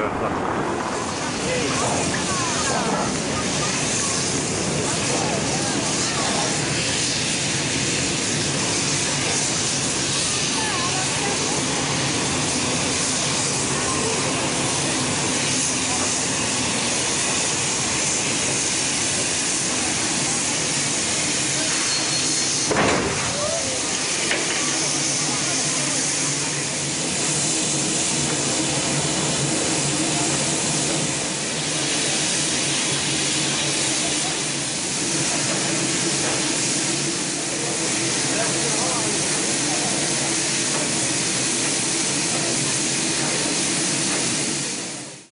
Yeah.